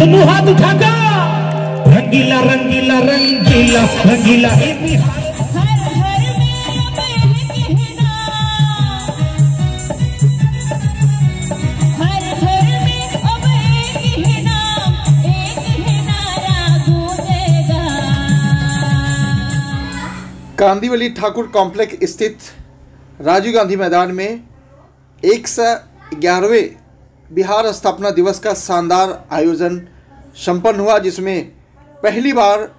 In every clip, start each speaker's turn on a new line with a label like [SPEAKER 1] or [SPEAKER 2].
[SPEAKER 1] दोनों हाथ उठाकर। रंगीला रंगीला रंगीला रंगीला।
[SPEAKER 2] कांदीवली ठाकुर कॉम्प्लेक्स स्थित राजीव गांधी मैदान में एक सौ ग्यारहवें बिहार स्थापना दिवस का शानदार आयोजन संपन्न हुआ, जिसमें पहली बार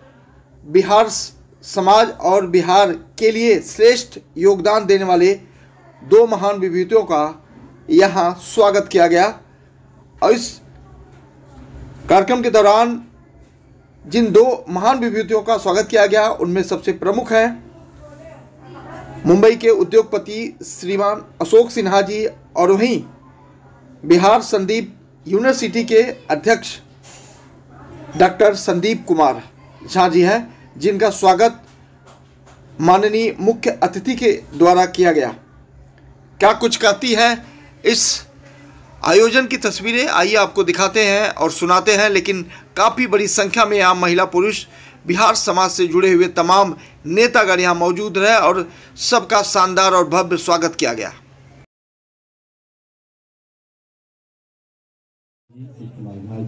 [SPEAKER 2] बिहार समाज और बिहार के लिए श्रेष्ठ योगदान देने वाले दो महान विभूतियों का यहाँ स्वागत किया गया। और इस कार्यक्रम के दौरान जिन दो महान विभूतियों का स्वागत किया गया, उनमें सबसे प्रमुख हैं मुंबई के उद्योगपति श्रीमान अशोक सिन्हा जी और वहीं बिहार संदीप यूनिवर्सिटी के अध्यक्ष डॉक्टर संदीप कुमार झा जी हैं, जिनका स्वागत माननीय मुख्य अतिथि के द्वारा किया गया। क्या कुछ कहती है? इस आयोजन की तस्वीरें आइए आपको दिखाते हैं और सुनाते हैं, लेकिन काफ़ी बड़ी संख्या में यहाँ महिला पुरुष बिहार समाज से जुड़े हुए तमाम नेतागण यहाँ मौजूद रहे और सबका शानदार और भव्य स्वागत किया गया।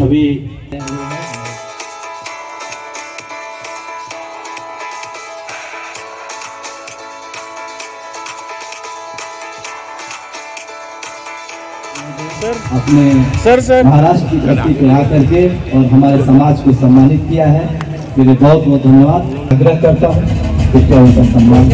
[SPEAKER 3] अभी अपने
[SPEAKER 4] सर सर।
[SPEAKER 3] महाराष्ट्र की धरती पे आकर के और हमारे समाज को सम्मानित किया है। मेरे बहुत बहुत धन्यवाद। आग्रह करता हूँ उनका सम्मान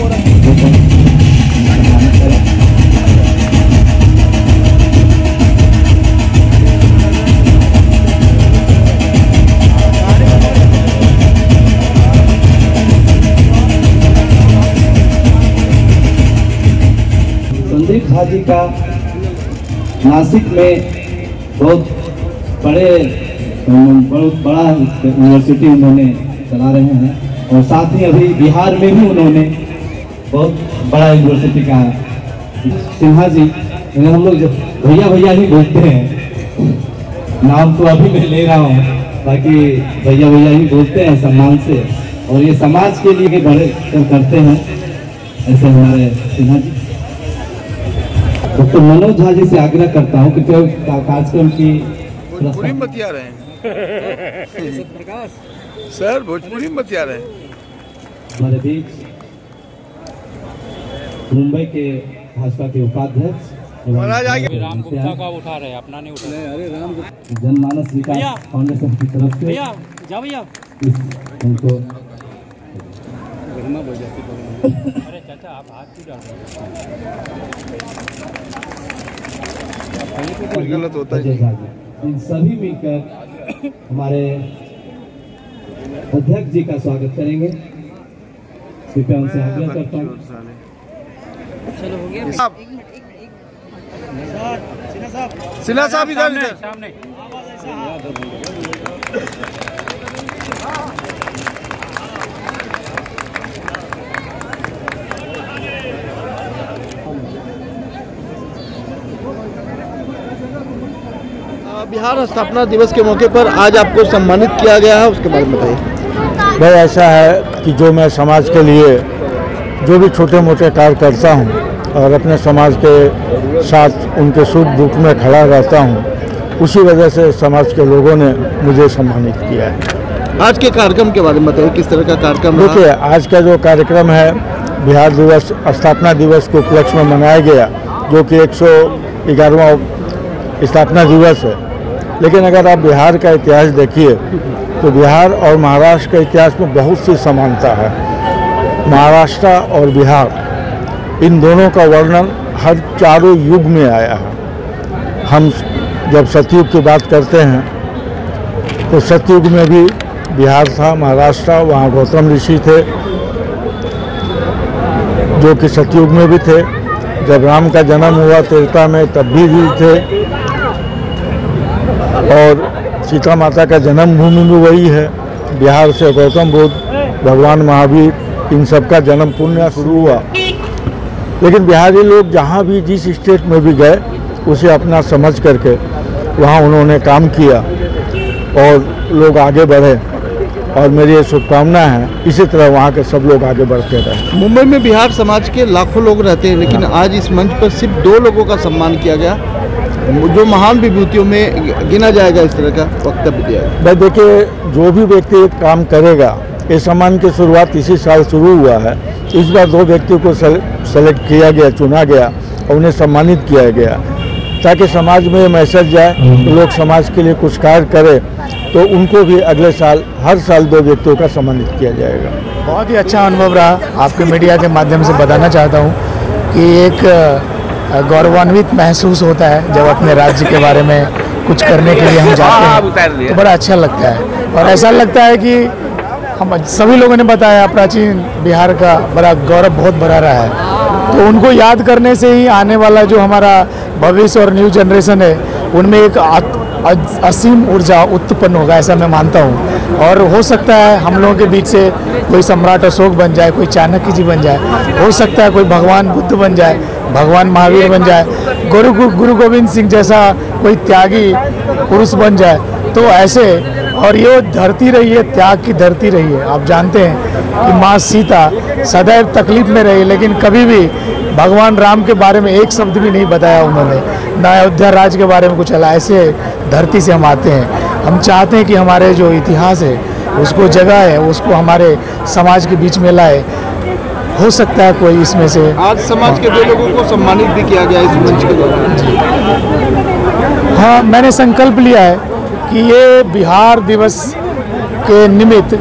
[SPEAKER 3] संदीप झा जी का नासिक में बहुत बड़े, बहुत बड़ा यूनिवर्सिटी उन्होंने चला रहे हैं। और साथ ही अभी बिहार में भी उन्होंने बहुत बड़ा यूनिवर्सिटी का सिन्हा जी इन्हें हम लोग जब भैया भैया ही बोलते हैं नाम तो अभी मैं ले रहा हूँ बाकी भैया भैया ही बोलते हैं सम्मान से। और ये समाज के लिए भी बड़े करते हैं ऐसे हमारे सिन्हा जी। डॉक्टर मनोज झा जी से आग्रह करता हूँ कि कार्यक्रम की
[SPEAKER 2] भोजपुरी में बतिया रहे हैं। सर भोजपुरी में बतिया रहे हैं।
[SPEAKER 3] हमारे बीच मुंबई के भाजपा के उपाध्यक्ष
[SPEAKER 4] राम गुप्ता का उठा रहे हैं? अपना नहीं उठा। रहे
[SPEAKER 3] जनमानस विकास फाउंडेशन की तरफ़ से
[SPEAKER 4] भैया जा भैया।
[SPEAKER 3] उनको
[SPEAKER 4] अरे चाचा आप हाथ क्यों डाल रहे हो
[SPEAKER 2] गलत होता
[SPEAKER 3] जी इन सभी मिलकर हमारे अध्यक्ष जी का स्वागत करेंगे। कृपया उनसे आग्रह करता हूँ
[SPEAKER 2] सिन्हा साहब इधर इधर। बिहार स्थापना दिवस के मौके पर आज आपको सम्मानित किया गया है उसके बारे में बताइए।
[SPEAKER 5] भाई ऐसा है कि जो मैं समाज के लिए जो भी छोटे मोटे कार्य करता हूँ और अपने समाज के साथ उनके सुख दुख में खड़ा रहता हूँ उसी वजह से समाज के लोगों ने मुझे सम्मानित किया है।
[SPEAKER 2] आज के कार्यक्रम के बारे में बताइए किस तरह का कार्यक्रम
[SPEAKER 5] देखिए आज का जो कार्यक्रम है बिहार दिवस स्थापना दिवस के उपलक्ष्य में मनाया गया जो कि एक सौ स्थापना दिवस है। लेकिन अगर आप बिहार का इतिहास देखिए तो बिहार और महाराष्ट्र के इतिहास में बहुत सी समानता है। महाराष्ट्र और बिहार, इन दोनों का वर्णन हर चारों युग में आया है। हम जब सतयुग की बात करते हैं तो सतयुग में भी बिहार था, महाराष्ट्र वहाँ गौतम ऋषि थे, जो कि सतयुग में भी थे। जब राम का जन्म हुआ त्रेता में तब भी भी थे। और सीता माता का जन्मभूमि भी वही है। बिहार से गौतम बुद्ध भगवान महावीर इन सब का जन्म पुण्य शुरू हुआ। लेकिन बिहारी लोग जहाँ भी जिस स्टेट में भी गए उसे अपना समझ करके वहाँ उन्होंने काम किया और लोग आगे बढ़े और मेरी ये शुभकामना है। इसी तरह वहाँ के सब लोग आगे बढ़ते रहे।
[SPEAKER 2] मुंबई में बिहार समाज के लाखों लोग रहते हैं लेकिन आज इस मंच पर सिर्फ़ दो लोगों का सम्मान किया गया। जो महान विभूतियों में गिना जाएगा इस तरह का वक्तव्य दिया
[SPEAKER 5] भाई देखिए जो भी व्यक्ति एक काम करेगा ये सम्मान की शुरुआत इसी साल शुरू हुआ है। इस बार दो व्यक्तियों को सेलेक्ट किया गया चुना गया और उन्हें सम्मानित किया गया। ताकि समाज में ये मैसेज जाए कि लोग समाज के लिए कुछ कार्य करें तो उनको भी अगले साल हर साल दो व्यक्तियों का सम्मानित किया जाएगा।
[SPEAKER 6] बहुत ही अच्छा अनुभव रहा आपके मीडिया के माध्यम से बताना चाहता हूँ कि एक गौरवान्वित महसूस होता है जब अपने राज्य के बारे में कुछ करने के लिए हम जाते हैं तो बड़ा अच्छा लगता है। और ऐसा लगता है कि हम सभी लोगों ने बताया प्राचीन बिहार का बड़ा गौरव बहुत भरा रहा है। तो उनको याद करने से ही आने वाला जो हमारा भविष्य और न्यू जनरेशन है उनमें एक असीम ऊर्जा उत्पन्न होगा ऐसा मैं मानता हूँ। और हो सकता है हम लोगों के बीच से कोई सम्राट अशोक बन जाए कोई चाणक्य जी बन जाए। हो सकता है कोई भगवान बुद्ध बन जाए। भगवान महावीर बन जाए, गुरु गुरु गोविंद सिंह जैसा कोई त्यागी पुरुष बन जाए तो ऐसे, और ये धरती रही है, त्याग की धरती रही है। आप जानते हैं कि माँ सीता सदैव तकलीफ़ में रही, लेकिन कभी भी भगवान राम के बारे में एक शब्द भी नहीं बताया उन्होंने। न अयोध्या राज के बारे में कुछ अला ऐसे धरती से हम आते हैं। हम चाहते हैं कि हमारे जो इतिहास है, उसको जगह है उसको हमारे समाज के बीच में लाए। हो सकता है कोई इसमें से।
[SPEAKER 2] आज समाज के दो लोगों को सम्मानित भी किया गया इस मंच के दौरान
[SPEAKER 6] हाँ मैंने संकल्प लिया है कि ये बिहार दिवस के निमित्त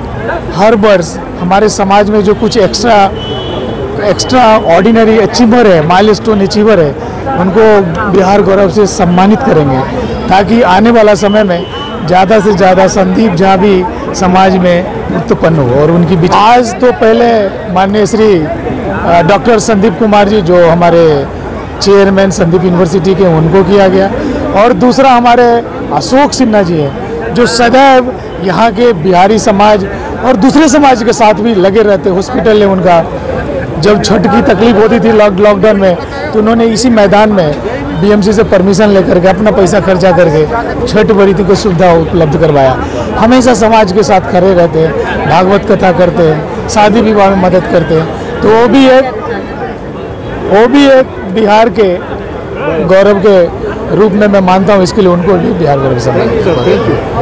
[SPEAKER 6] हर वर्ष हमारे समाज में जो कुछ एक्स्ट्रा एक्स्ट्रा ऑर्डिनरी अचीवर है माइल स्टोन अचीवर है उनको बिहार गौरव से सम्मानित करेंगे ताकि आने वाला समय में ज़्यादा से ज़्यादा संदीप झा भी समाज में उत्पन्न हो और उनकी आज तो पहले माननीय श्री डॉक्टर संदीप कुमार जी, जो हमारे चेयरमैन संदीप यूनिवर्सिटी के उनको किया गया। और दूसरा हमारे अशोक सिन्हा जी हैं, जो सदैव यहाँ के बिहारी समाज और दूसरे समाज के साथ भी लगे रहते हॉस्पिटल है उनका, जब छठ की तकलीफ़ होती थी लॉकडाउन में तो उन्होंने इसी मैदान में बीएमसी से परमिशन लेकर के अपना पैसा खर्चा करके छठ बरीती को सुविधा उपलब्ध करवाया। हमेशा समाज के साथ खड़े रहते हैं, भागवत कथा करते हैं, शादी विवाह में मदद करते हैं। तो वो भी एक, वो भी एक बिहार के गौरव के रूप में मैं मानता हूँ, इसके लिए उनको भी बिहार गौरव सम्मान